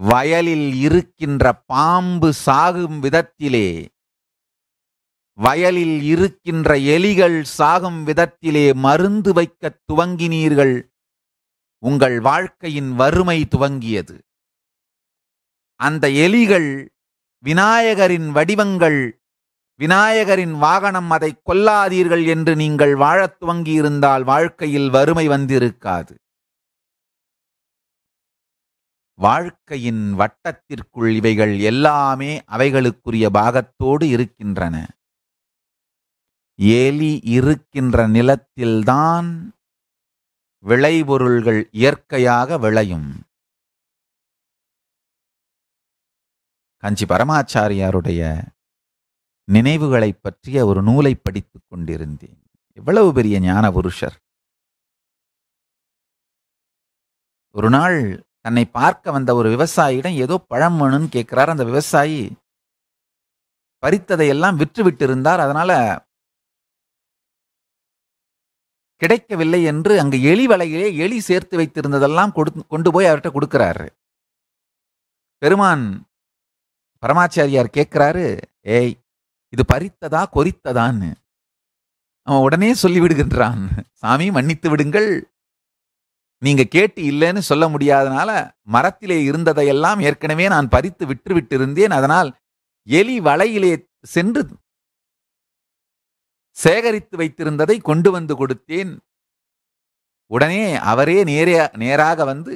வயலில் இருக்கின்ற பாம்பு சாகும் விதத்திலே வயலில் இருக்கின்ற எலிகள் சாகும் விதத்திலே மருந்து வைக்கத் துவங்கினீர்கள் உங்கள் வாழ்க்கையின் வறுமை துவங்கியது. அந்த எலிகள் விநாயகரின் வடிவங்கள் விநாயகரின் வாகனம் அதை கொல்லாதீர்கள் என்று நீங்கள் வாழத் துவங்கியிருந்தால் வாழ்க்கையில் வறுமை வந்திருக்காது. வாழ்க்கையின் வட்டத்திற்குள் இவைகள் எல்லாமே அவைகளுக்குரிய பாகத்தோடு இருக்கின்றன. ஏலி இருக்கின்ற நிலத்தில்தான் விளைபொருள்கள் இயற்கையாக விளையும். காஞ்சி பரமாச்சாரியாருடைய நினைவுகளைப் பற்றிய ஒரு நூலை படித்துக் கொண்டிருந்தேன். எவ்வளவு பெரிய ஞான புருஷர் ஒரு நாள் தன்னை பார்க்க வந்த ஒரு விவசாயியிடம் ஏதோ பழம் வேணும்னு கேட்கிறார் அந்த விவசாயி பறித்ததை எல்லாம் விற்று விட்டிருந்தார் அதனால கிடைக்கவில்லை என்று அங்கு எலி வலையிலே எலி சேர்த்து வைத்திருந்ததெல்லாம் கொடு கொண்டு போய் அவர்கிட்ட கொடுக்கிறாரு. பெருமான் பரமாச்சாரியார் கேட்கிறாரு ஏய் இது பறித்ததா கொறித்ததான்னு? அவன் உடனே சொல்லி விடுகின்றான் சாமி மன்னித்து விடுங்கள். நீங்க கேட்டு இல்லைன்னு சொல்ல முடியாதனால மரத்திலே இருந்ததையெல்லாம் ஏற்கனவே நான் பறித்து விட்டு விட்டிருந்தேன் அதனால் எலி வலையிலே சென்று சேகரித்து வைத்திருந்ததை கொண்டு வந்து கொடுத்தேன். உடனே அவரே நேரே நேராக வந்து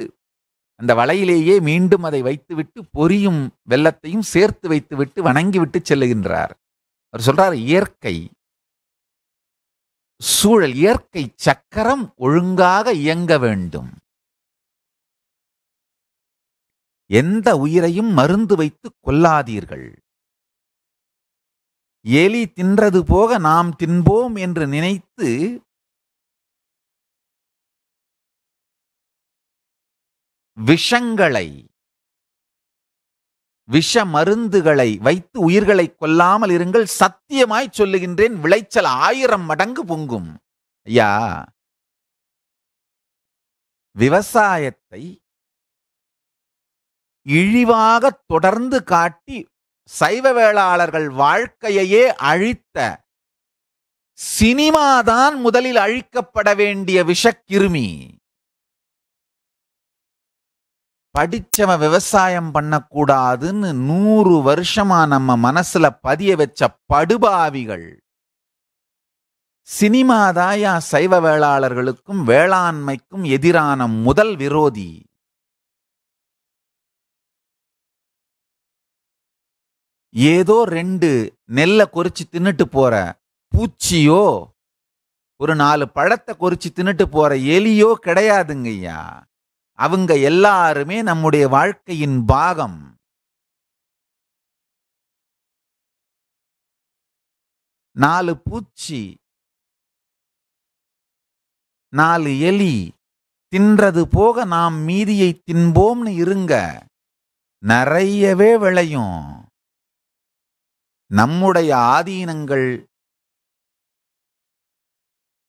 அந்த வலையிலேயே மீண்டும் அதை வைத்துவிட்டு பொரியும் வெள்ளத்தையும் சேர்த்து வைத்துவிட்டு வணங்கிவிட்டு செல்லுகின்றார். அவர் சொல்றார் இயற்கை சூழல் இயற்கை சக்கரம் ஒழுங்காக இயங்க வேண்டும். எந்த உயிரையும் மருந்து வைத்து கொல்லாதீர்கள் எலி தின்றது போக நாம் தின்போம் என்று நினைத்து விஷங்களை விஷ மருந்துகளை வைத்து உயிர்களை கொல்லாமல் இருங்கள். சத்தியமாய் சொல்லுகின்றேன் விளைச்சல் ஆயிரம் மடங்கு பொங்கும். ஐயா விவசாயத்தை இழிவாக தொடர்ந்து காட்டி சைவ வேளாளர்கள் வாழ்க்கையையே அழித்த சினிமாதான் முதலில் அழிக்கப்பட வேண்டிய விஷக்கிருமி. படிச்சவன் விவசாயம் பண்ணக்கூடாதுன்னு நூறு வருஷமா நம்ம மனசுல பதிய வச்ச படுபாவிகள். சினிமாதாயா சைவ வேளாளர்களுக்கும் வேளாண்மைக்கும் எதிரான முதல் விரோதி. ஏதோ ரெண்டு நெல்லை கொறிச்சு தின்னுட்டு போற பூச்சியோ ஒரு நாலு பழத்தை கொறிச்சு தின்னுட்டு போற எலியோ கிடையாதுங்கய்யா. அவங்க எல்லாருமே நம்முடைய வாழ்க்கையின் பாகம். நாலு பூச்சி. நாலு எலி. தின்றது போக நாம் மீதியை தின்போம்னு இருங்க. நிறையவே விளையும். நம்முடைய ஆதீனங்கள்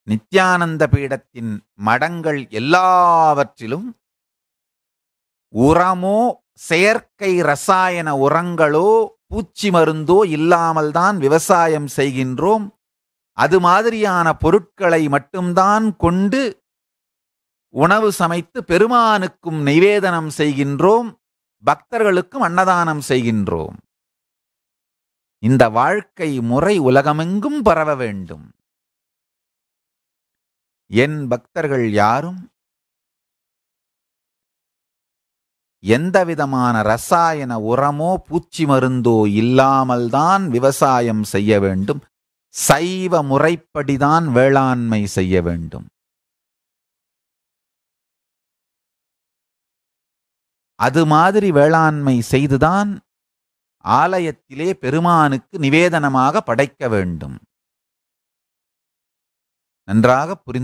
நித்யானந்த பீடத்தின் மடங்கள் எல்லாவற்றிலும் உரமோ செயற்கை ரசாயன உரங்களோ பூச்சி மருந்தோ இல்லாமல் தான் விவசாயம் செய்கின்றோம். அது மாதிரியான பொருட்களை மட்டும்தான் கொண்டு உணவு சமைத்து பெருமானுக்கும் நிவேதனம் செய்கின்றோம். பக்தர்களுக்கும் அன்னதானம் செய்கின்றோம். இந்த வாழ்க்கை முறை உலகமெங்கும் பரவ வேண்டும். என் பக்தர்கள் யாரும் எந்த விதமான ரசாயன உரமோ பூச்சி மருந்தோ இல்லாமல் தான் விவசாயம் செய்ய வேண்டும். சைவ முறைப்படிதான் வேளாண்மை செய்ய வேண்டும். அது மாதிரி வேளாண்மை செய்துதான் ஆலயத்திலே பெருமானுக்கு நிவேதனமாக படைக்க வேண்டும். நன்றாக புரிந்து